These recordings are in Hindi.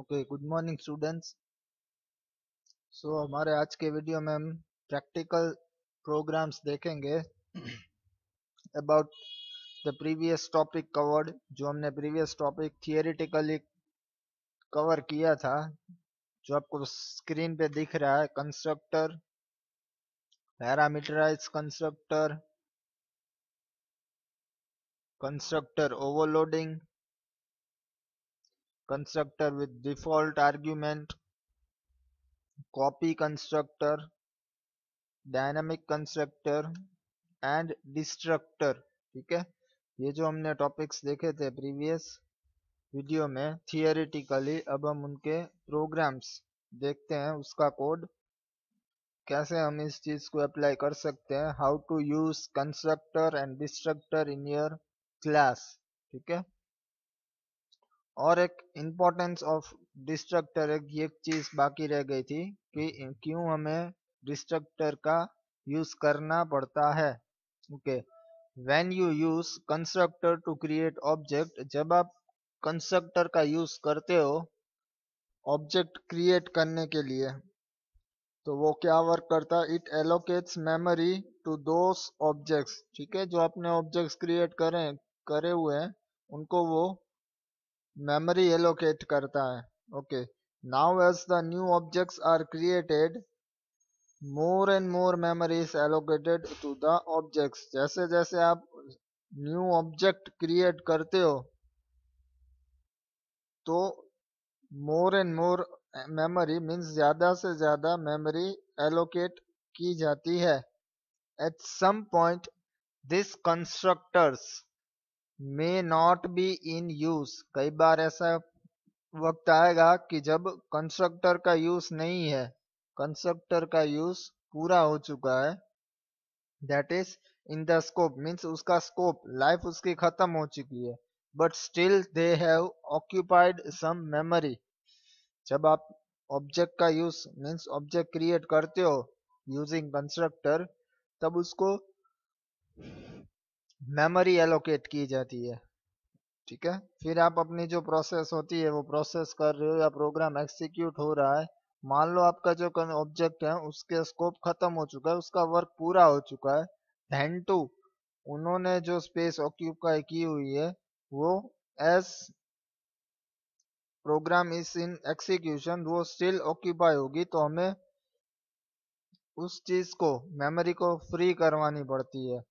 Okay good morning students so हमारे आज के वीडियो में हम प्रैक्टिकल प्रोग्राम्स देखेंगे about the previous topic covered जो हमने प्रीवियस टॉपिक थियोरिटिकली कवर किया था, जो आपको स्क्रीन पे दिख रहा है constructor parameterize constructor constructor overloading constructor with default argument, copy constructor, dynamic constructor, and destructor. ठीक है? ये जो हमने टॉपिक्स देखे थे प्रीवियस वीडियो में थियरिटिकली अब हम उनके प्रोग्राम्स देखते हैं, उसका कोड कैसे हम इस चीज़ को अप्लाई कर सकते हैं? How to use constructor and destructor in your class ठीक है? और एक इम्पोर्टेंस ऑफ़ डिस्ट्रक्टर एक ये चीज़ बाकी रह गई थी कि क्यों हमें डिस्ट्रक्टर का यूज़ करना पड़ता है। Okay when you use constructor to create object जब आप कंस्ट्रक्टर का यूज़ करते हो ऑब्जेक्ट क्रिएट करने के लिए तो वो क्या वर्क करता? है it allocates memory to those objects ठीक है? जो आपने ऑब्जेक्ट्स क्रिएट करें, करे हुए हैं, उनको वो memory allocate करता है okay now as the new objects are created more and more memory is allocated to the objects जैसे जैसे आप न्यू ऑब्जेक्ट क्रिएट करते हो तो more and more memory means ज़्यादा से ज़्यादा मेमोरी एलोकेट की जाती है at some point this constructors may not be in use कई बार ऐसा वक्त आएगा कि जब कंस्ट्रक्टर का यूज़ नहीं है कंस्ट्रक्टर का यूज़ पूरा हो चुका है। That is in the scope means उसका स्कोप लाइफ उसकी खत्म हो चुकी है। But still they have occupied some memory जब आप ऑब्जेक्ट का यूज़ मीन्स ऑब्जेक्ट क्रिएट करते हो यूजिंग कंस्ट्रक्टर तब उसको मेमोरी एलोकेट की जाती है। ठीक है? फिर आप अपनी जो प्रोसेस होती है, वो प्रोसेस कर रहे हो या प्रोग्राम एक्सिक्यूट हो रहा है, मान लो आपका जो ऑब्जेक्ट है, उसके स्कोप खत्म हो चुका है, उसका वर्क पूरा हो चुका है। धैन टू उन्होंने जो स्पेस ऑक्यूपाई की हुई है, वो as program is in execution वो स्टिल ऑक्यूपाई होगी तो हमें उस चीज़ को मेमोरी को फ्री करवानी पड़ती है।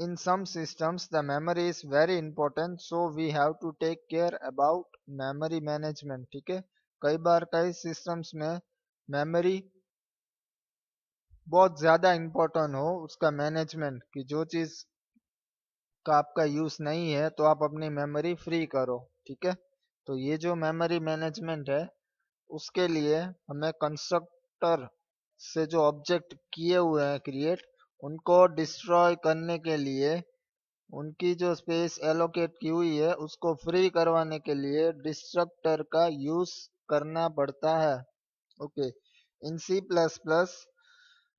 In some systems, the memory is very important, so we have to take care about memory management, ठीक है? कई बार कई systems में memory बहुत ज़्यादा इम्पोर्टेंट हो, उसका मैनेजमेंट कि जो चीज़ का आपका यूज़ नहीं है तो आप अपनी मेमोरी फ्री करो, ठीक है? तो ये जो मेमोरी मैनेजमेंट है, उसके लिए हमें कंस्ट्रक्टर से जो ऑब्जेक्ट किए हुए हैं क्रिएट उनको डिस्ट्रॉय करने के लिए, उनकी जो स्पेस एलोकेट की हुई है, उसको फ्री करवाने के लिए डिस्ट्रक्टर का यूज़ करना पड़ता है। Okay in C plus plus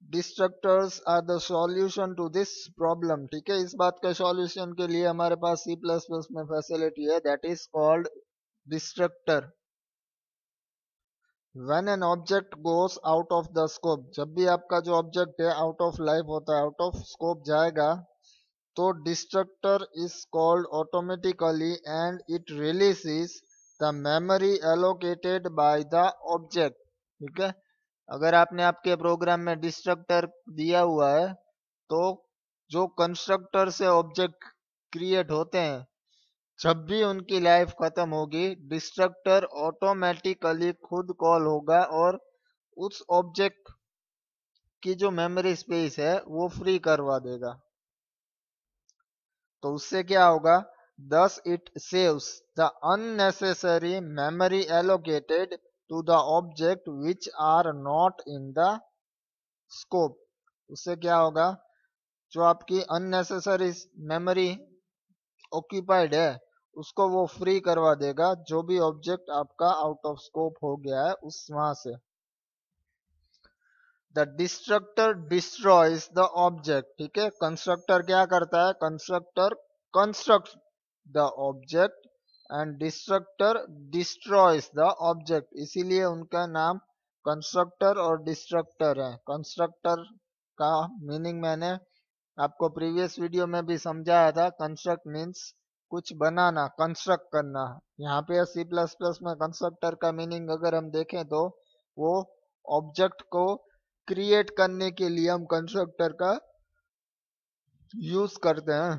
destructors are the solution to this problem ठीक है, इस बात के सॉल्यूशन के लिए हमारे पास सी प्लस प्लस में फैसिलिटी है that is called destructor when an object goes out of the scope, जब भी आपका जो ऑब्जेक्ट है आउट ऑफ़ लाइफ होता है आउट ऑफ़ स्कोप जाएगा तो destructor is called automatically and it releases the memory allocated by the object ठीक है? अगर आपने आपके प्रोग्राम में डिस्ट्रक्टर दिया हुआ है तो जो कंस्ट्रक्टर से ऑब्जेक्ट क्रिएट होते हैं जब भी उनकी लाइफ खत्म होगी डिस्ट्रक्टर ऑटोमेटिकली खुद कॉल होगा और उस ऑब्जेक्ट की जो मेमोरी स्पेस है, वो फ्री करवा देगा। तो उससे क्या होगा? Thus it saves the unnecessary memory allocated to the object which are not in the scope उससे क्या होगा? जो आपकी अननेसेसरी मेमोरी ऑक्यूपाइड है उसको वो फ्री करवा देगा। जो भी ऑब्जेक्ट आपका आउट ऑफ़ स्कोप हो गया है, उस वहाँ से। The destructor destroys the object ठीक है? कंस्ट्रक्टर क्या करता है? Constructor construct the object and destructor destroys the object इसीलिए उनका नाम कंस्ट्रक्टर और डिस्ट्रक्टर है। कंस्ट्रक्टर का मीनिंग मैंने आपको प्रीवियस वीडियो में भी समझाया था। कंस्ट्रक्ट मीन्स कुछ बनाना कंस्ट्रक्ट करना। यहाँ पे सी प्लस प्लस में कंस्ट्रक्टर का मीनिंग अगर हम देखें तो वो ऑब्जेक्ट को क्रिएट करने के लिए हम कंस्ट्रक्टर का यूज़ करते हैं।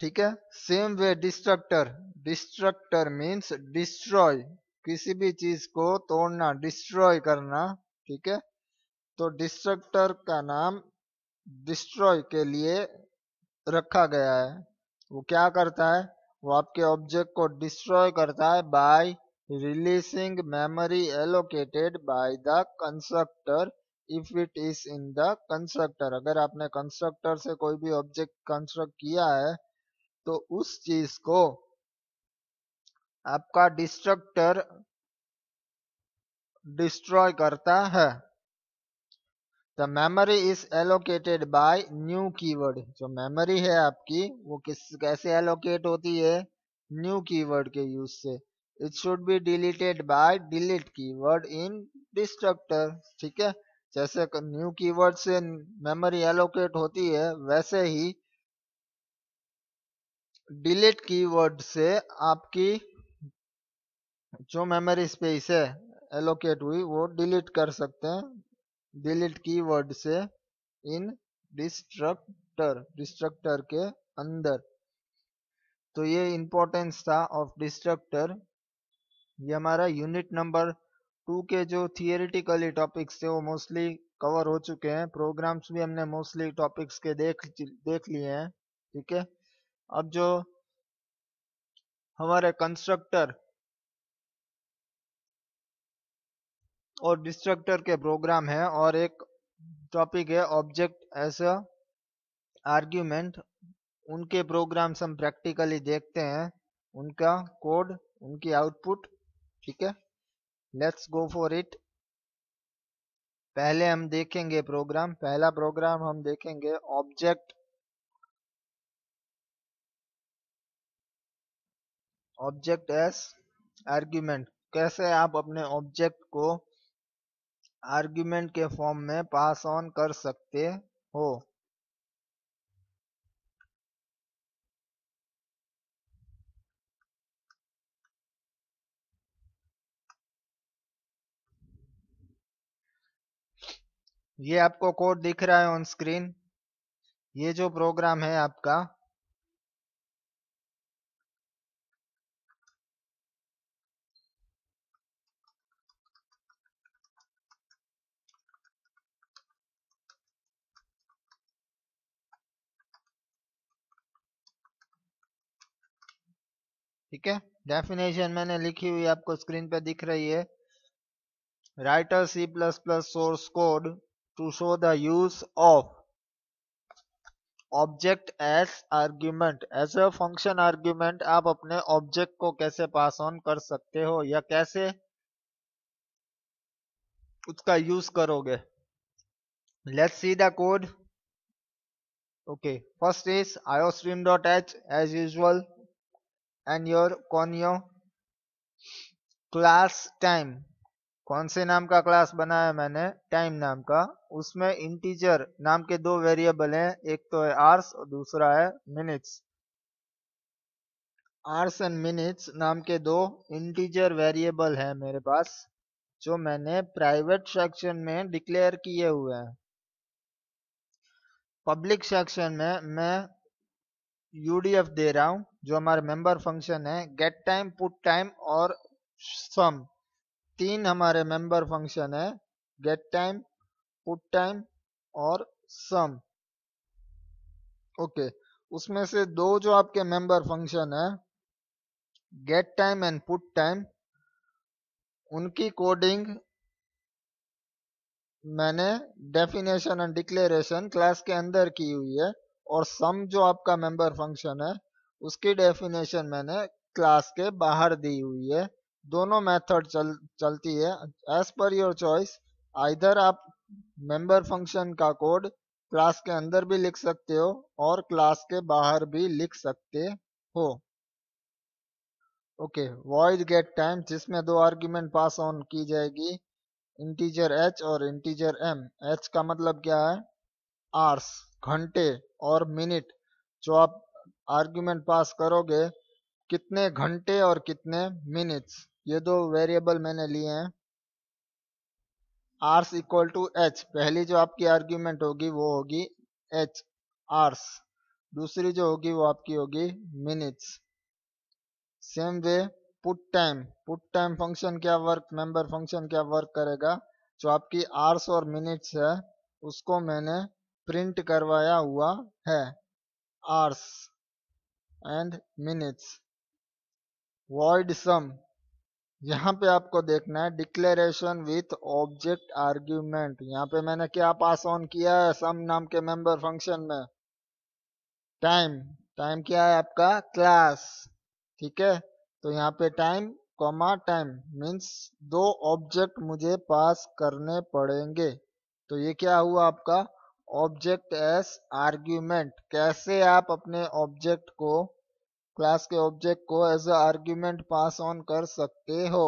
ठीक है? Same way destructor destructor means destroy किसी भी चीज़ को तोड़ना डिस्ट्रॉय करना। ठीक है? तो डिस्ट्रक्टर का नाम डिस्ट्रॉय के लिए रखा गया है। वो क्या करता है? वो आपके ऑब्जेक्ट को डिस्ट्रॉय करता है by releasing memory allocated by the constructor if it is in the constructor अगर आपने कंस्ट्रक्टर से कोई भी ऑब्जेक्ट कंस्ट्रक्ट किया है तो उस चीज़ को आपका डिस्ट्रक्टर डिस्ट्रॉय करता है। The memory is allocated by new keyword जो मेमोरी है आपकी, वो किस, कैसे एलोकेट होती है? न्यू कीवर्ड के यूज़ से। It should be deleted by delete keyword in destructor ठीक है? जैसे न्यू कीवर्ड से मेमोरी एलोकेट होती है, वैसे ही डिलीट कीवर्ड से आपकी जो मेमोरी स्पेस है एलोकेट हुई, वो डिलीट कर सकते हैं। डिलीट कीवर्ड से इन डिस्ट्रक्टर डिस्ट्रक्टर के अंदर। तो ये इंपॉर्टेंस था ऑफ़ डिस्ट्रक्टर ये हमारा यूनिट नंबर टू के जो थियरिटिकली टॉपिक्स थे, वो मोस्टली कवर हो चुके हैं। प्रोग्राम्स भी हमने मोस्टली टॉपिक्स के देख देख लिए हैं, ठीक है? अब जो हमारे कंस्ट्रक्टर और डिस्ट्रक्टर के प्रोग्राम है और एक टॉपिक है ऑब्जेक्ट एस आर्ग्यूमेंट उनके प्रोग्राम्स हम प्रैक्टिकली देखते हैं। उनका कोड उनकी आउटपुट ठीक है? लेट्स गो फॉर इट पहले हम देखेंगे प्रोग्राम पहला प्रोग्राम हम देखेंगे ऑब्जेक्ट ऑब्जेक्ट एस आर्ग्यूमेंट कैसे आप अपने ऑब्जेक्ट को आर्ग्यूमेंट के फॉर्म में पास ऑन कर सकते हो। ये आपको कोड दिख रहा है ऑन स्क्रीन ये जो प्रोग्राम है आपका ठीक है? डेफिनेशन मैंने लिखी हुई आपको स्क्रीन पे दिख रही है। Write a C plus plus source code to show the use of object as argument as a function argument आप अपने ऑब्जेक्ट को कैसे पास ऑन कर सकते हो या कैसे उसका यूज़ करोगे? Let's see the code okay, first is iostream.h as usual. And your conio class time? कौन से नाम का क्लास बनाया मैंने? टाइम नाम का। उसमें इंटीजर नाम के दो वेरिएबल हैं। एक तो है आर्स और दूसरा है मिनट्स आर्स एंड मिनट्स नाम के दो इंटीजर वेरिएबल है मेरे पास, जो मैंने प्राइवेट सेक्शन में डिक्लेयर किए हुए हैं। पब्लिक सेक्शन में मैं यूडीएफ दे रहा हूँ। जो हमारे मेंबर फ़ंक्शन है गेट टाइम पुट टाइम और सम तीन हमारे मेंबर फ़ंक्शन है गेट टाइम पुट टाइम और सम ओके उसमें से दो जो आपके मेंबर फ़ंक्शन है get time and put time उनकी कोडिंग मैंने डेफिनेशन एंड डिक्लेरेशन क्लास के अंदर की हुई है और सम जो आपका मेंबर फ़ंक्शन है उसकी डेफिनेशन मैंने क्लास के बाहर दी हुई है। दोनों मेथड चल, चलती है। As per your choice either आप मेंबर फ़ंक्शन का कोड क्लास के अंदर भी लिख सकते हो और क्लास के बाहर भी लिख सकते हो। ओके वॉइड गेट टाइम जिसमें दो आर्ग्यूमेंट पास ऑन की जाएगी। इंटीजर एच और इंटीजर एम एच का मतलब क्या है? आर्स घंटे और मिनट जो आप आर्ग्यूमेंट पास करोगे, कितने घंटे और कितने मिनट्स? ये दो वेरिएबल मैंने लिए हैं। Hours equal to H. पहली जो आपकी आर्ग्यूमेंट होगी, वो होगी एच, आर्स। दूसरी जो होगी, वो आपकी होगी minutes. Same way, put time. Put time function क्या वर्क, मेंबर फ़ंक्शन क्या वर्क करेगा? जो आपकी आर्स और मिनट्स है, उसको मैंने प्रिंट करवाया हुआ है, hours. And minutes void sum यहाँ पे आपको देखना है डिक्लेरेशन विथ ऑब्जेक्ट आर्ग्यूमेंट यहाँ पे मैंने क्या पास ऑन किया है? सम नाम के मेंबर फ़ंक्शन में. टाइम टाइम क्या है आपका? क्लास ठीक है? तो यहाँ पे टाइम कॉमा टाइम मीन्स दो ऑब्जेक्ट मुझे पास करने पड़ेंगे. तो ये क्या हुआ आपका? ऑब्जेक्ट एस आर्ग्यूमेंट कैसे आप अपने ऑब्जेक्ट को क्लास के ऑब्जेक्ट को एज आर्ग्यूमेंट पास ऑन कर सकते हो।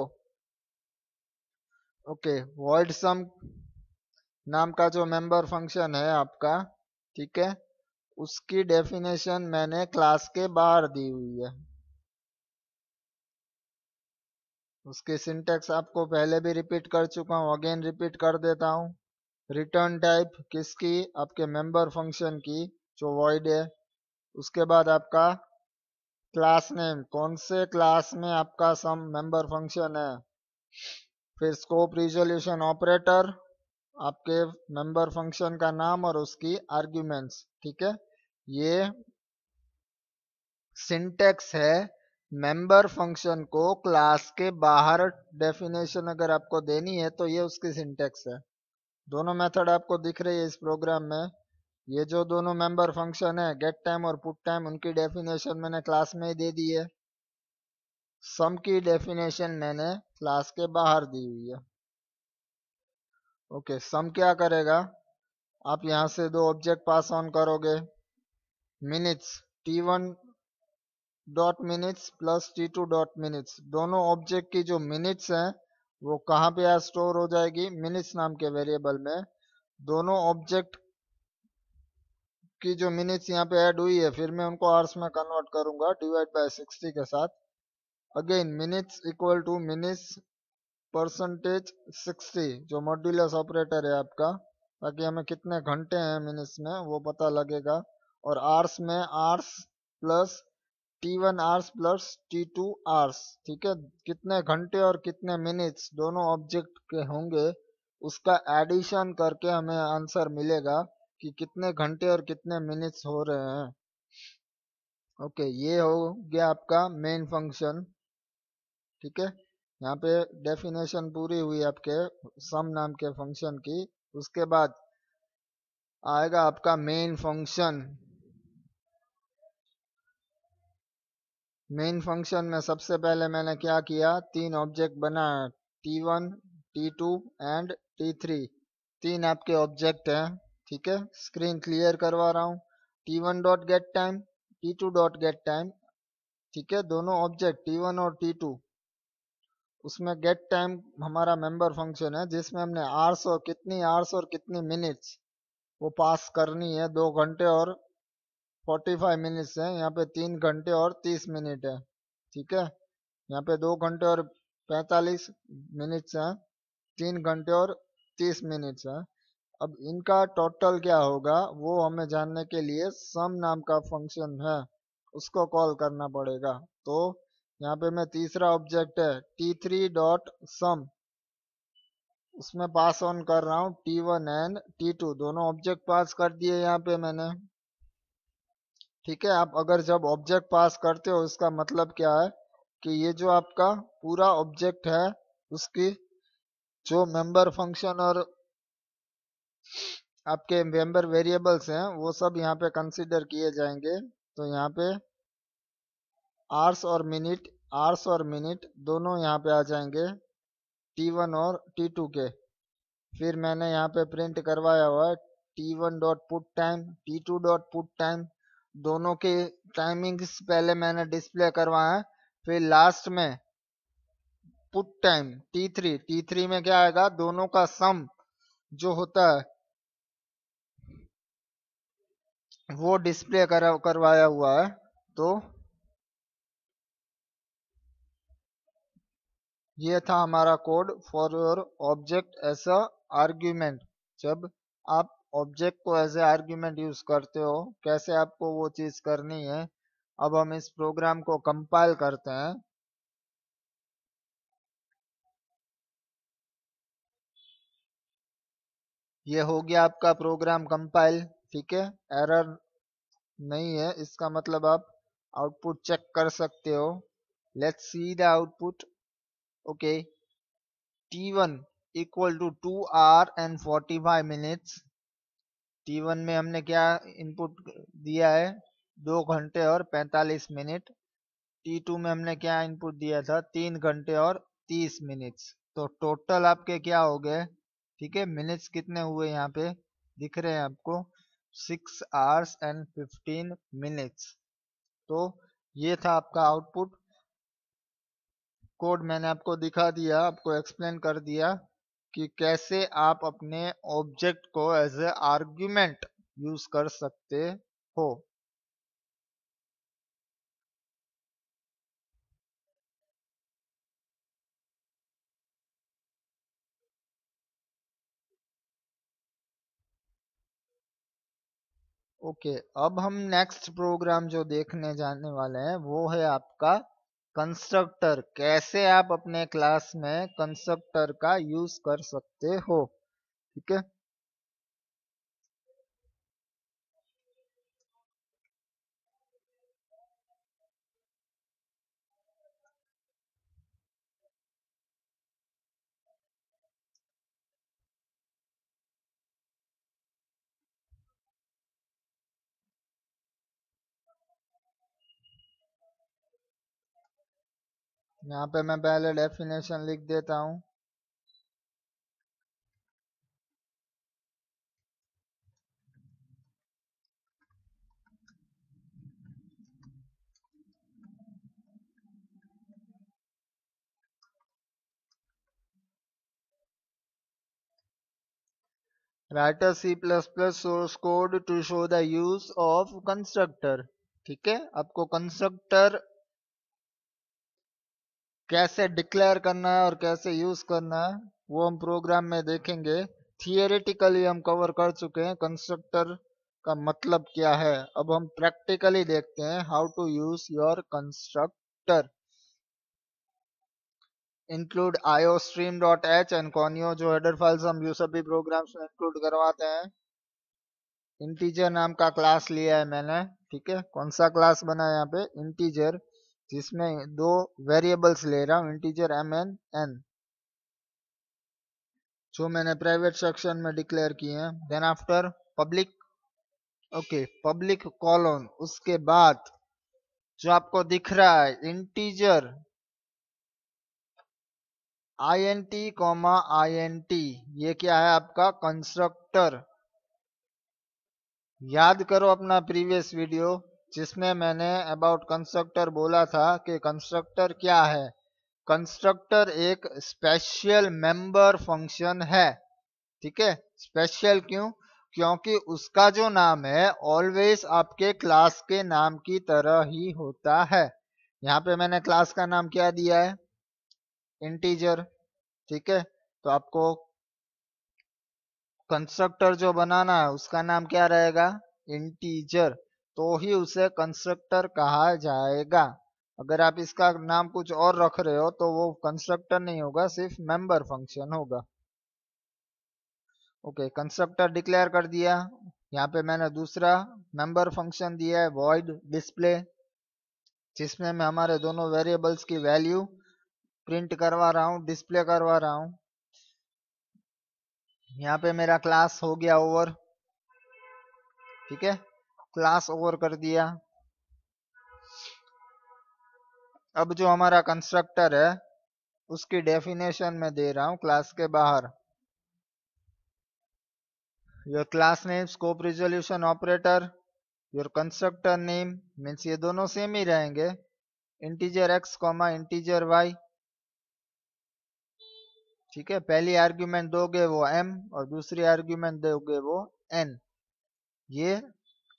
ओके वर्ड सम नाम का जो मेंबर फ़ंक्शन है आपका, ठीक है? उसकी डेफिनेशन मैंने क्लास के बाहर दी हुई है। उसकी सिंटेक्स आपको पहले भी रिपीट कर चुका हूँ अगेन रिपीट कर देता हूँ। रिटर्न टाइप किसकी? आपके मेंबर फ़ंक्शन की, जो वॉइड है। उसके बाद आपका क्लास नेम, कौन से क्लास में आपका सम मेंबर फ़ंक्शन है? फिर स्कोप रिजोल्यूशन ऑपरेटर, आपके मेंबर फ़ंक्शन का नाम और उसकी आर्ग्यूमेंट्स, ठीक है? ये सिंटेक्स है मेंबर फ़ंक्शन को क्लास के बाहर डेफिनेशन अगर आपको देनी है तो ये उसकी सिंटेक्स है। दोनों मेथड आपको दिख रही है इस प्रोग्राम में। ये जो दोनों मेंबर फ़ंक्शन है गेट टाइम और पुट टाइम उनकी डेफिनेशन मैंने क्लास में ही दे दी है। सम की डेफिनेशन मैंने क्लास के बाहर दी हुई है। ओके सम क्या करेगा? आप यहाँ से दो ऑब्जेक्ट पास ऑन करोगे। Minutes T one dot minutes plus T two dot minutes दोनों ऑब्जेक्ट की जो मिनट्स हैं, वो कहाँ पे स्टोर हो जाएगी? मिनट्स नाम के वेरिएबल में। दोनों ऑब्जेक्ट की जो मिनट्स यहाँ पे ऐड हुई है, फिर मैं उनको आवर्स में कन्वर्ट करूँगा डिवाइड बाय 60 के साथ। Again minutes equal to minutes percentage 60 जो मॉड्यूलस ऑपरेटर है आपका। ताकि हमें कितने घंटे हैं मिनट्स में, वो पता लगेगा। और आर्स में hours plus T one hours plus T two hours ठीक है? कितने घंटे और कितने मिनट्स दोनों ऑब्जेक्ट के होंगे। उसका एडिशन करके हमें आंसर मिलेगा। कि कितने घंटे और कितने मिनट्स हो रहे हैं। ओके ये हो गया आपका मेन फ़ंक्शन ठीक है? यहाँ पे डेफिनेशन पूरी हुई आपके सम नाम के फ़ंक्शन की। उसके बाद आएगा आपका मेन फ़ंक्शन मेन फ़ंक्शन में सबसे पहले मैंने क्या किया? तीन ऑब्जेक्ट बनाया T one T two and T three तीन आपके ऑब्जेक्ट हैं। ठीक है? स्क्रीन क्लियर करवा रहा हूँ। T one dot get time T two dot get time ठीक है? दोनों ऑब्जेक्ट टी वन और टी टू उसमें गेट टाइम हमारा मेंबर फ़ंक्शन है, जिसमें हमने आर्स और कितनी आर्स और कितनी मिनट्स वो पास करनी है। दो घंटे और फोर्टी फाइव मिनट्स है। यहाँ पे तीन घंटे और तीस मिनट है। ठीक है? यहाँ पे दो घंटे और पैतालीस मिनट्स हैं। तीन घंटे और तीस मिनट्स है। अब इनका टोटल क्या होगा, वो हमें जानने के लिए सम नाम का फ़ंक्शन है, उसको कॉल करना पड़ेगा। तो यहाँ पे मैं तीसरा ऑब्जेक्ट है टी थ्री डॉट सम उसमें पास ऑन कर रहा हूँ T one and T two दोनों ऑब्जेक्ट पास कर दिए यहाँ पे मैंने। ठीक है, आप अगर जब ऑब्जेक्ट पास करते हो, इसका मतलब क्या है कि ये जो आपका पूरा ऑब्जेक्ट है, उसकी जो मेंबर फ़ंक्शन और आपके मेंबर वेरिएबल्स हैं, वो सब यहाँ पे कंसीडर किए जाएँगे। तो यहाँ पे आर्स और मिनट आर्स और मिनट दोनों यहाँ पे आ जाएँगे टी वन और टी टू के। फिर मैंने यहाँ पे प्रिंट करवाया हुआ है T one dot put time T two dot put time दोनों के टाइमिंग्स पहले मैंने डिस्प्ले करवाया है, फिर लास्ट में put time T three T three में क्या आएगा, दोनों का सम जो होता है वो डिस्प्ले कर, करवाया हुआ है तो ये था हमारा code for your object as a argument जब आप ऑब्जेक्ट को एज ए आर्ग्यूमेंट यूज़ करते हो कैसे आपको वो चीज़ करनी है अब हम इस प्रोग्राम को कंपाइल करते हैं। ये हो गया आपका प्रोग्राम कंपाइल ठीक है? एरर नहीं है, इसका मतलब आप आउटपुट चेक कर सकते हो। Let's see the output okay t1 equal to two hour and forty five minutes t1 में हमने क्या इनपुट दिया है? दो घंटे और पैंतालीस मिनट t2 में हमने क्या इनपुट दिया था? तीन घंटे और तीस मिनट्स तो टोटल आपके क्या हो गए? ठीक है? मिनट्स कितने हुए यहाँ पे? दिख रहे हैं आपको? Six hours and fifteen minutes. तो ये था आपका आउटपुट। कोड मैंने आपको दिखा दिया, आपको एक्सप्लेन कर दिया कि कैसे आप अपने ऑब्जेक्ट को एज ए आर्ग्यूमेंट यूज़ कर सकते हो। ओके okay, अब हम नेक्स्ट प्रोग्राम जो देखने जाने वाले हैं वो है आपका कंस्ट्रक्टर कैसे आप अपने क्लास में कंस्ट्रक्टर का यूज़ कर सकते हो? ठीक है? यहाँ पे मैं पहले डेफिनेशन लिख देता हूँ। Write a C plus plus source code to show the use of constructor ठीक है? आपको कंस्ट्रक्टर कैसे डिक्लेयर करना है और कैसे यूज़ करना है, वो हम प्रोग्राम में देखेंगे। थियरिटिकली हम कवर कर चुके हैं कंस्ट्रक्टर का मतलब क्या है? अब हम प्रैक्टिकली देखते हैं how to use your constructor include iostream dot H and conio जो हेडर फाइल्स हम यू सभी प्रोग्राम्स में इंक्लूड करवाते हैं। इंटीजर नाम का क्लास लिया है मैंने, ठीक है? कौन सा क्लास बना है यहाँ पे? इंटीजर जिसमें दो वेरिएबल्स ले रहा हूँ इंटीजर एम एन एन जो मैंने प्राइवेट सेक्शन में डिक्लेयर किए हैं। Then after public okay public colon उसके बाद जो आपको दिख रहा है integer I N T comma I N T ये क्या है आपका? कंस्ट्रक्टर याद करो अपना प्रीवियस वीडियो जिसमें मैंने अबाउट कंस्ट्रक्टर बोला था कि कंस्ट्रक्टर क्या है? कंस्ट्रक्टर एक स्पेशल मेंबर फ़ंक्शन है। ठीक है? स्पेशल क्यों? क्योंकि उसका जो नाम है ऑलवेज आपके क्लास के नाम की तरह ही होता है। यहाँ पे मैंने क्लास का नाम क्या दिया है? इंटीजर ठीक है? तो आपको कंस्ट्रक्टर जो बनाना है, उसका नाम क्या रहेगा? इंटीजर तो ही उसे कंस्ट्रक्टर कहा जाएगा। अगर आप इसका नाम कुछ और रख रहे हो तो वो कंस्ट्रक्टर नहीं होगा, सिर्फ़ मेंबर फ़ंक्शन होगा। ओके कंस्ट्रक्टर डिक्लेयर कर दिया। यहाँ पे मैंने दूसरा मेंबर फ़ंक्शन दिया है वॉइड डिस्प्ले जिसमें मैं हमारे दोनों वेरिएबल्स की वैल्यू प्रिंट करवा रहा हूँ डिस्प्ले करवा रहा हूँ। यहाँ पे मेरा क्लास हो गया ओवर ठीक है? क्लास ओवर कर दिया। अब जो हमारा कंस्ट्रक्टर है, उसकी डेफिनेशन में दे रहा हूँ क्लास के बाहर। Your class name scope resolution operator your constructor name means ये दोनों सेम ही रहेंगे। Integer X comma integer Y ठीक है? पहली आर्ग्यूमेंट दोगे वो एम और दूसरी आर्ग्यूमेंट दोगे वो एन ये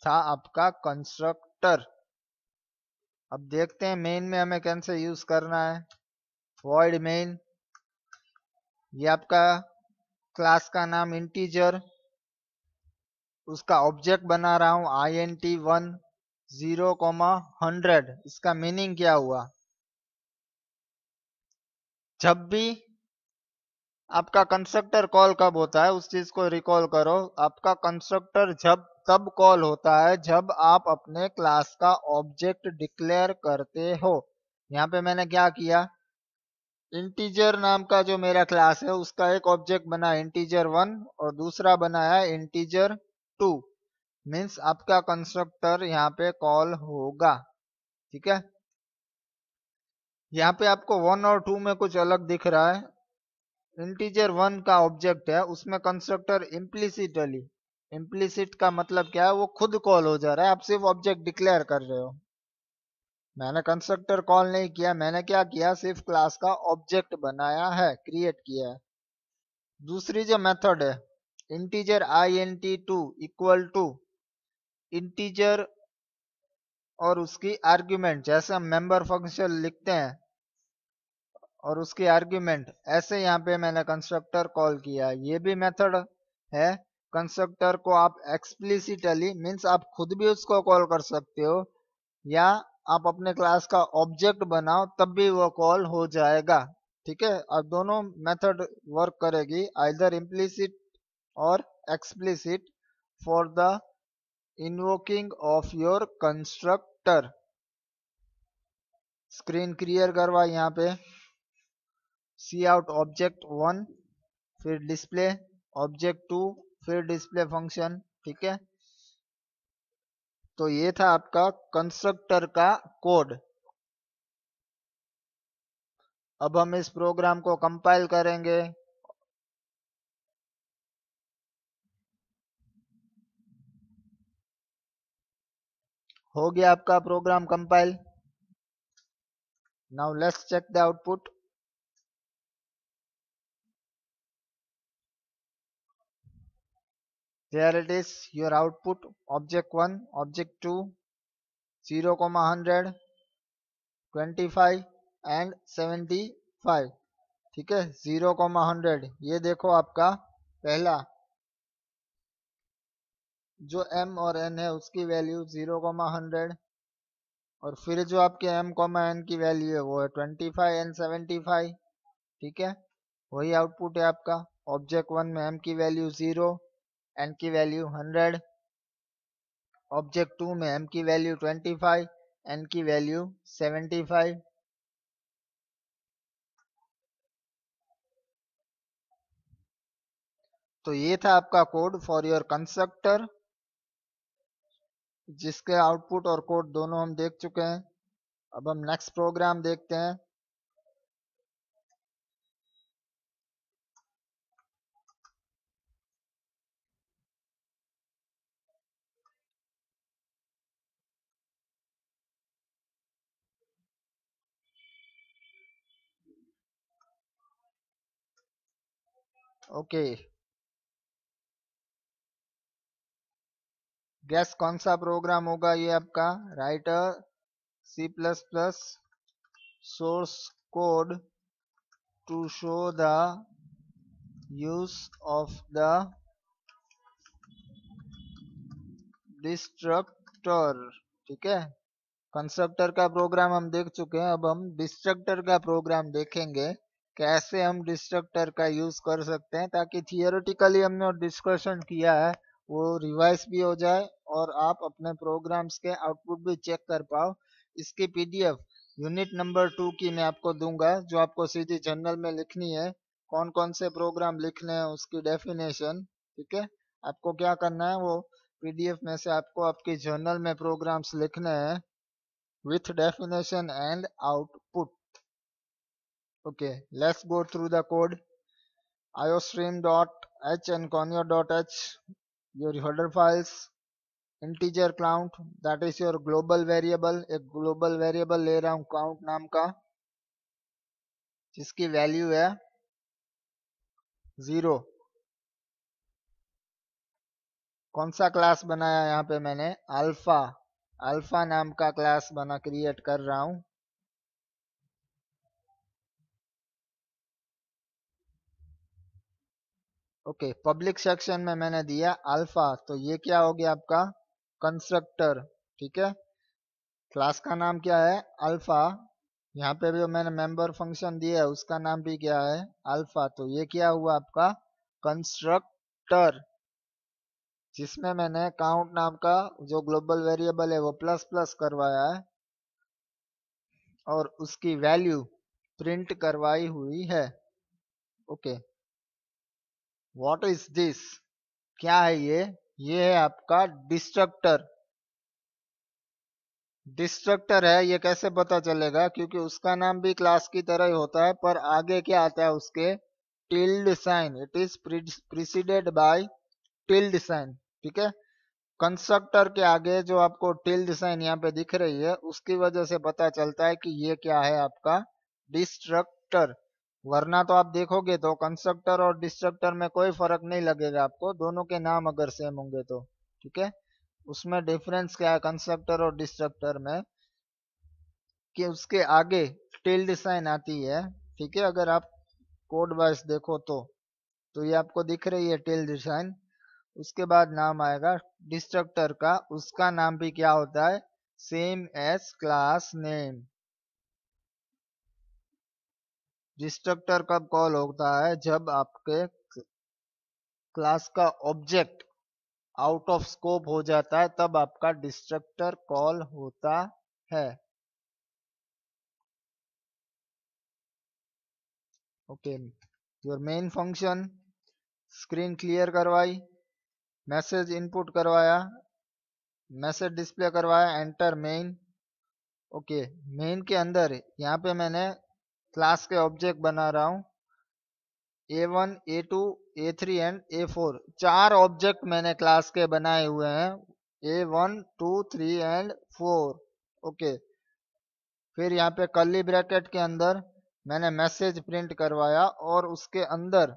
था आपका कंस्ट्रक्टर अब देखते हैं मेन में हमें कैसे यूज़ करना है। वॉइड मेन ये आपका क्लास का नाम इंटीजर उसका ऑब्जेक्ट बना रहा हूँ I N T one zero comma hundred इसका मीनिंग क्या हुआ? जब भी आपका कंस्ट्रक्टर कॉल कब होता है, उस चीज़ को रिकॉल करो। आपका कंस्ट्रक्टर जब तब कॉल होता है जब आप अपने क्लास का ऑब्जेक्ट डिक्लेयर करते हो। यहाँ पे मैंने क्या किया? इंटीजर नाम का जो मेरा क्लास है, उसका एक ऑब्जेक्ट बना इंटीजर वन और दूसरा बनाया इंटीजर टू। मीन्स आपका कंस्ट्रक्टर यहाँ पे कॉल होगा। ठीक है? यहाँ पे आपको वन और टू में कुछ अलग दिख रहा है। इंटीजर वन का ऑब्जेक्ट है, उसमें कंस्ट्रक्टर इम्प्लिसिटली इम्प्लिसिट का मतलब क्या है? वो खुद कॉल हो जा रहा है। आप सिर्फ़ ऑब्जेक्ट डिक्लेयर कर रहे हो। मैंने कंस्ट्रक्टर कॉल नहीं किया। मैंने क्या किया? सिर्फ़ क्लास का ऑब्जेक्ट बनाया है क्रिएट किया है। दूसरी जो मेथड है integer I N T two equal to integer और उसकी आर्ग्यूमेंट जैसे हम मेंबर फ़ंक्शन लिखते हैं और उसकी आर्ग्यूमेंट ऐसे यहाँ पे मैंने कंस्ट्रक्टर कॉल किया। ये भी मेथड है। कंस्ट्रक्टर को आप एक्सप्लिसिटली मीन्स आप खुद भी उसको कॉल कर सकते हो, या आप अपने क्लास का ऑब्जेक्ट बनाओ, तब भी वो कॉल हो जाएगा। ठीक है? अब दोनों मेथड वर्क करेगी आइदर इम्प्लिसिट और explicit for the invoking of your constructor screen clear करवा यहाँ पे। सी आउट ऑब्जेक्ट वन फिर डिस्प्ले ऑब्जेक्ट टू फिर डिस्प्ले फ़ंक्शन ठीक है? तो ये था आपका कंस्ट्रक्टर का कोड अब हम इस प्रोग्राम को कंपाइल करेंगे। हो गया आपका program compile now let's check the output there it is. Your output, object 1 object 2 0 comma 100 25 and 75 ठीक है? 0 comma 100 ये देखो आपका पहला। जो m और n है, उसकी वैल्यू ज़ीरो कोमा हंड्रेड और फिर जो आपके m कोमा n की वैल्यू है, वो है twenty five and seventy five ठीक है? वही आउटपुट है आपका. ऑब्जेक्ट वन में m की वैल्यू ज़ीरो n की वैल्यू हंड्रेड ऑब्जेक्ट टू में एम की वैल्यू ट्वेंटी फाइव एन की वैल्यू सेवेंटी फाइव तो ये था आपका कोड फॉर योर कंस्ट्रक्टर जिसके आउटपुट और कोड दोनों हम देख चुके हैं। अब हम नेक्स्ट प्रोग्राम देखते हैं। ओके। गैस कौन सा प्रोग्राम होगा ये आपका? Write a C plus plus source code to show the use of the destructor ठीक है? कंस्ट्रक्टर का प्रोग्राम हम देख चुके हैं, अब हम डिस्ट्रक्टर का प्रोग्राम देखेंगे। कैसे हम डिस्ट्रक्टर का यूज़ कर सकते हैं ताकि थियोरिटिकली हमने डिस्कशन किया है, वो रिवाइज भी हो जाए और आप अपने प्रोग्राम्स के आउटपुट भी चेक कर पाओ। इसकी पीडीएफ यूनिट नंबर टू की मैं आपको दूँगा, जो आपको सीधी जर्नल में लिखनी है। कौन कौन से प्रोग्राम लिखने हैं, उसकी डेफिनेशन ठीक है? आपको क्या करना है, वो पीडीएफ में से आपको आपकी जर्नल में प्रोग्राम्स लिखने हैं with definition and output okay let's go through the code iostream.h and conio.h your header files. Integer count that is your global variable एक ग्लोबल वेरिएबल ले रहा हूँ काउंट नाम का। जिसकी वैल्यू है ज़ीरो कौन सा क्लास बनाया यहाँ पे मैंने? अल्फ़ा अल्फ़ा नाम का क्लास बना क्रिएट कर रहा हूँ। ओके पब्लिक सेक्शन में मैंने दिया अल्फ़ा तो ये क्या हो गया आपका? कंस्ट्रक्टर ठीक है? क्लास का नाम क्या है? अल्फ़ा यहाँ पे भी मैंने मेंबर फ़ंक्शन दिया है, उसका नाम भी क्या है? अल्फ़ा तो ये क्या हुआ आपका? कंस्ट्रक्टर जिसमें मैंने काउंट नाम का जो ग्लोबल वेरिएबल है, वो प्लस प्लस करवाया है, और उसकी वैल्यू प्रिंट करवाई हुई है। ओके व्हाट इज़ दिस क्या है ये? ये है आपका डिस्ट्रक्टर डिस्ट्रक्टर है, ये कैसे पता चलेगा? क्योंकि उसका नाम भी क्लास की तरह ही होता है, पर आगे क्या आता है उसके? Tilde sign it is preceded by tilde sign ठीक है? कंस्ट्रक्टर के आगे जो आपको टिल्ड साइन यहाँ पे दिख रही है, उसकी वजह से पता चलता है कि ये क्या है आपका? डिस्ट्रक्टर वरना तो आप देखोगे तो कंस्ट्रक्टर और डिस्ट्रक्टर में कोई फ़र्क नहीं लगेगा आपको। दोनों के नाम अगर सेम होंगे तो ठीक है? उसमें डिफरेंस क्या है कंस्ट्रक्टर और डिस्ट्रक्टर में? कि उसके आगे टिल्ड साइन आती है, ठीक है? अगर आप कोड वाइज देखो तो तो ये आपको दिख रही है टिल्ड साइन उसके बाद नाम आएगा डिस्ट्रक्टर का। उसका नाम भी क्या होता है? Same as class name destructor कब कॉल होता है जब आपके क्लास का ऑब्जेक्ट आउट ऑफ़ स्कोप हो जाता है, तब आपका डिस्ट्रक्टर कॉल होता है। Okay, your main function, screen clear करवाई, मैसेज इनपुट करवाया, मैसेज डिस्प्ले करवाया, एंटर मेन। ओके, मेन के अंदर, यहाँ पे मैंने क्लास के ऑब्जेक्ट बना रहा हूँ। A one A two A three and A four चार ऑब्जेक्ट मैंने क्लास के बनाए हुए हैं। A one two three and four okay फिर यहाँ पे कर्ली ब्रैकेट के अंदर मैंने मैसेज प्रिंट करवाया और उसके अंदर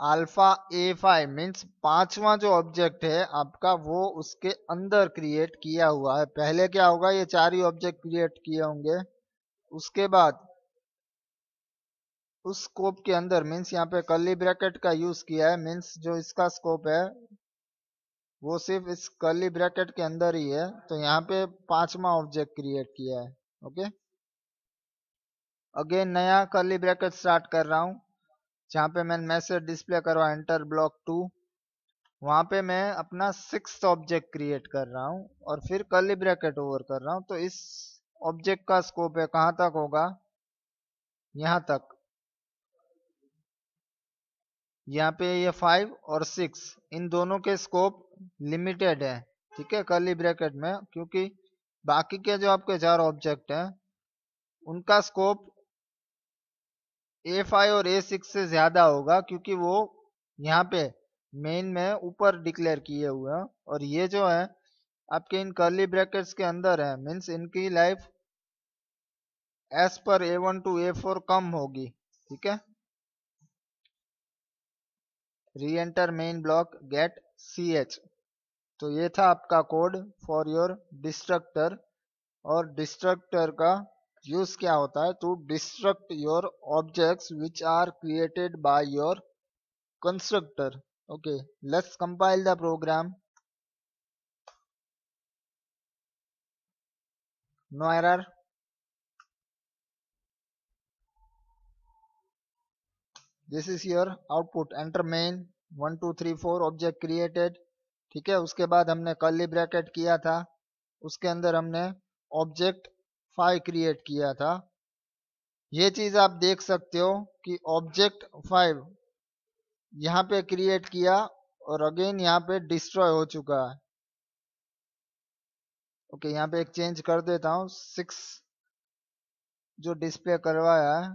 अल्फ़ा ए फाइव मीन्स पांचवा जो ऑब्जेक्ट है आपका वो उसके अंदर क्रिएट किया हुआ है। पहले क्या होगा? ये चार ही ऑब्जेक्ट क्रिएट किए होंगे। उसके बाद उस स्कोप के अंदर मीन्स यहाँ पे कर्ली ब्रैकेट का यूज़ किया है। मीन्स जो इसका स्कोप है, वो सिर्फ़ इस कर्ली ब्रैकेट के अंदर ही है। तो यहाँ पे पांचवा ऑब्जेक्ट क्रिएट किया है ओके अगेन नया कर्ली ब्रैकेट स्टार्ट कर रहा हूँ, जहाँ पे मैंने मैसेज डिस्प्ले करवा एंटर ब्लॉक टू वहाँ पे मैं अपना सिक्स ऑब्जेक्ट क्रिएट कर रहा हूँ और फिर कर्ली ब्रैकेट ओवर कर रहा हूँ। तो इस ऑब्जेक्ट का स्कोप है, कहाँ तक होगा? यहाँ तक। यहाँ पे ये फाइव और सिक्स इन दोनों के स्कोप लिमिटेड है, ठीक है? कर्ली ब्रैकेट में, क्योंकि बाकी के जो आपके चार ऑब्जेक्ट हैं, उनका स्कोप ए फाइव और ए सिक्स से ज़्यादा होगा, क्योंकि वो यहाँ पे मेन में ऊपर डिक्लेयर किए हुए हैं, और ये जो है आपके इन कर्ली ब्रैकेट्स के अंदर है मीन्स इनकी लाइफ एस पर A one two A four कम होगी, ठीक है? री enter main block gate C H तो ये था आपका कोड फॉर योर डिस्ट्रक्टर और डिस्ट्रक्टर का यूज़ क्या होता है? To destruct your objects which are created by your constructor okay let's compile the program no error this is your output. Enter main. One two three four object created ठीक है? उसके बाद हमने कर्ली ब्रैकेट किया था। उसके अंदर हमने ऑब्जेक्ट फाइव क्रिएट किया था। ये चीज़ आप देख सकते हो कि ऑब्जेक्ट फाइव यहाँ पे क्रिएट किया और अगेन यहाँ पे डिस्ट्रॉय हो चुका है। ओके यहाँ पे एक चेंज कर देता हूँ। सिक्स जो डिस्प्ले करवाया है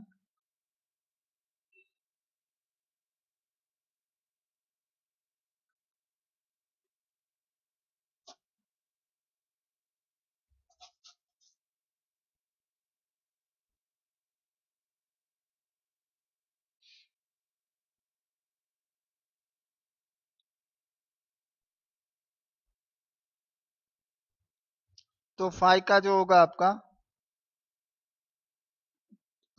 तो फाइव का जो होगा आपका,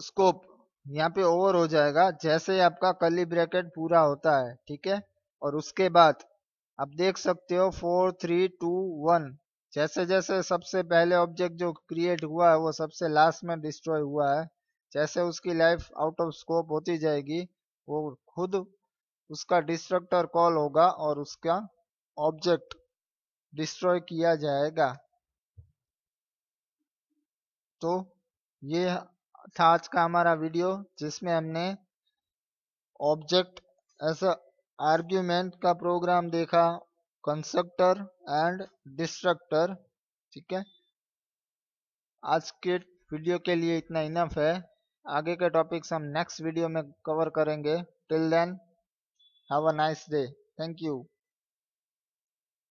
स्कोप यहाँ पे ओवर हो जाएगा। जैसे आपका कली ब्रैकेट पूरा होता है, ठीक है? और उसके बाद आप देख सकते हो फोर थ्री टू वन जैसे जैसे सबसे पहले ऑब्जेक्ट जो क्रिएट हुआ है, वो सबसे लास्ट में डिस्ट्रॉय हुआ है। जैसे उसकी लाइफ आउट ऑफ़ स्कोप होती जाएगी, वो खुद उसका डिस्ट्रक्टर कॉल होगा और उसका ऑब्जेक्ट डिस्ट्रॉय किया जाएगा। तो ये था आज का हमारा वीडियो, जिसमें हमने ऑब्जेक्ट एज आर्ग्यूमेंट का प्रोग्राम देखा कंस्ट्रक्टर एंड डिस्ट्रक्टर ठीक है? आज के वीडियो के लिए इतना इनफ है। आगे के टॉपिक्स हम नेक्स्ट वीडियो में कवर करेंगे। Till then have a nice day thank you